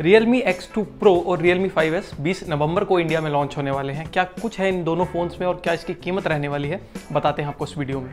Realme X2 Pro और Realme 5S 20 नवंबर को India में लॉन्च होने वाले हैं। क्या कुछ है इन दोनों फ़ोन्स में और क्या इसकी कीमत रहने वाली है? बताते हैं आपको इस वीडियो में।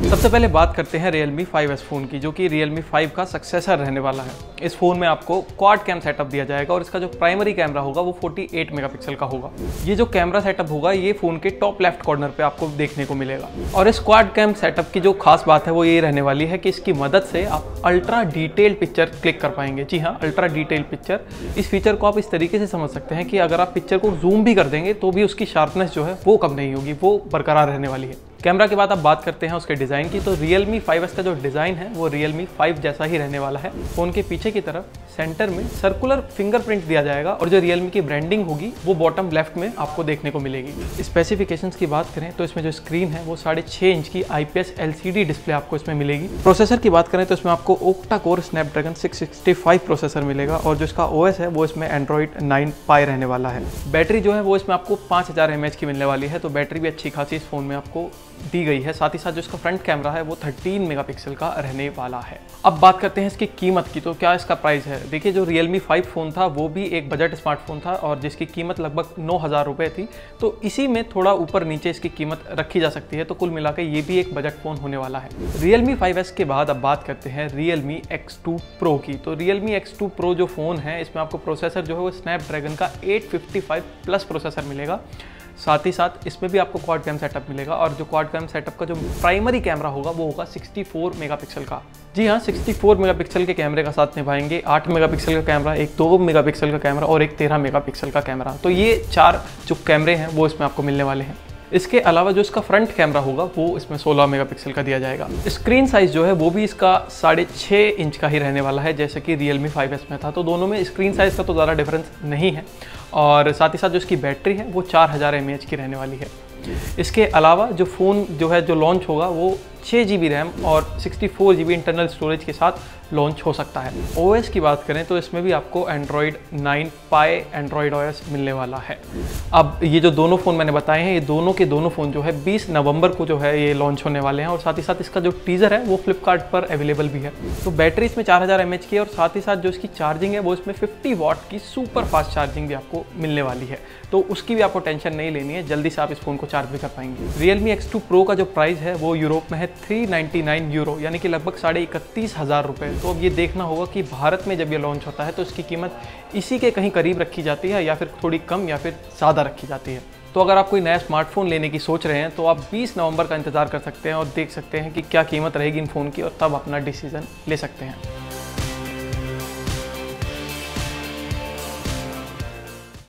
सबसे पहले बात करते हैं Realme 5S फ़ोन की, जो कि Realme 5 का सक्सेसर रहने वाला है। इस फ़ोन में आपको क्वाड कैम सेटअप दिया जाएगा और इसका जो प्राइमरी कैमरा होगा वो 48 मेगापिक्सल का होगा। ये जो कैमरा सेटअप होगा, ये फ़ोन के टॉप लेफ़्ट कॉर्नर पे आपको देखने को मिलेगा। और इस क्वाड कैम सेटअप की जो खास बात है, वो ये रहने वाली है कि इसकी मदद से आप अल्ट्रा डिटेल पिक्चर क्लिक कर पाएँगे। जी हाँ अल्ट्रा डिटेल पिक्चर इस फीचर को आप इस तरीके से समझ सकते हैं कि अगर आप पिक्चर को जूम भी कर देंगे तो भी उसकी शार्पनेस जो है वो कम नहीं होगी, वो बरकरार रहने वाली है। कैमरा के बाद आप बात करते हैं उसके डिज़ाइन की तो Realme 5S का जो डिज़ाइन है, वो Realme 5 जैसा ही रहने वाला है। फ़ोन के पीछे की तरफ़ सेंटर में सर्कुलर फिंगरप्रिंट दिया जाएगा और जो Realme की ब्रांडिंग होगी, वो बॉटम लेफ़्ट में आपको देखने को मिलेगी। स्पेसिफिकेशंस की बात करें तो इसमें जो स्क्रीन है, वो साढ़े छः इंच की IPS LCD डिस्प्ले आपको इसमें मिलेगी। प्रोसेसर की बात करें तो इसमें आपको ओक्टा कोर स्नैपड्रैगन 665 प्रोसेसर मिलेगा और जो इसका OS है, वो इसमें एंड्रॉइड नाइन पाई रहने वाला है। बैटरी जो है, वो इसमें आपको 5000 हज़ार की मिलने वाली है तो बैटरी भी अच्छी खासी इस फ़ोन में आपको दी गई है। साथ ही साथ जो इसका फ्रंट कैमरा है, वो 13 मेगापिक्सल का रहने वाला है। अब बात करते हैं इसकी कीमत की तो क्या इसका प्राइस है? देखिए, जो Realme 5 फ़ोन था, वो भी एक बजट स्मार्टफ़ोन था और जिसकी कीमत लगभग नौ हज़ार रुपये थी। तो इसी में थोड़ा ऊपर नीचे इसकी कीमत रखी जा सकती है। तो कुल मिलाकर ये भी एक बजट फ़ोन होने वाला है। Realme 5S के बाद अब बात करते हैं Realme X2 Pro की। तो Realme X2 Pro जो फ़ोन है, इसमें आपको प्रोसेसर जो है वो स्नैपड्रैगन का 855 प्लस प्रोसेसर मिलेगा। साथ ही साथ इसमें भी आपको क्वाड कैम सेटअप मिलेगा और जो क्वाड कैम सेटअप का जो प्राइमरी कैमरा होगा, वो होगा 64 मेगापिक्सल का। जी हाँ 64 मेगापिक्सल के कैमरे का साथ निभाएँगे 8 मेगापिक्सल का कैमरा एक दो मेगापिक्सल का कैमरा और एक 13 मेगापिक्सल का कैमरा तो ये चार जो कैमरे हैं, वो इसमें आपको मिलने वाले हैं। इसके अलावा जो इसका फ्रंट कैमरा होगा वो इसमें 16 मेगापिक्सल का दिया जाएगा। स्क्रीन साइज़ जो है वो भी इसका साढ़े छः इंच का ही रहने वाला है जैसे कि Realme 5S में था। तो दोनों में स्क्रीन साइज़ का तो ज़्यादा डिफरेंस नहीं है। और साथ ही साथ जो इसकी बैटरी है वो चार हज़ार एमएच की रहने वाली है। इसके अलावा जो फ़ोन जो है जो लॉन्च होगा वो छः जी बी रैम और sixty four G B internal storage के साथ लॉन्च हो सकता है। ओ एस की बात करें तो इसमें भी आपको एंड्रॉयड 9 पाए एंड्रॉयड ओ एस मिलने वाला है। अब ये जो दोनों फ़ोन मैंने बताए हैं, ये दोनों के दोनों फ़ोन जो है 20 नवंबर को जो है ये लॉन्च होने वाले हैं और साथ ही साथ इसका जो टीज़र है वो फ्लिपकार्ट पर अवेलेबल भी है। तो बैटरी इसमें चार हज़ार एम एच की है और साथ ही साथ जो इसकी चार्जिंग है वो इसमें फिफ्टी वॉट की सुपर फास्ट चार्जिंग भी आपको मिलने वाली है। तो उसकी भी आपको टेंशन नहीं लेनी है, जल्दी से आप इस फ़ोन को चार्ज भी कर पाएँगे। Realme X2 Pro का जो प्राइस है वो यूरोप में है 399 यूरो, यानी कि लगभग साढ़े इकतीस हज़ार रुपये तो अब ये देखना होगा कि भारत में जब ये लॉन्च होता है तो इसकी कीमत इसी के कहीं करीब रखी जाती है या फिर थोड़ी कम या फिर ज़्यादा रखी जाती है। तो अगर आप कोई नया स्मार्टफ़ोन लेने की सोच रहे हैं तो आप 20 नवंबर का इंतज़ार कर सकते हैं और देख सकते हैं कि क्या कीमत रहेगी इन फ़ोन की और तब अपना डिसीज़न ले सकते हैं।